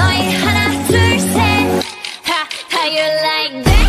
너의 하나 you like that?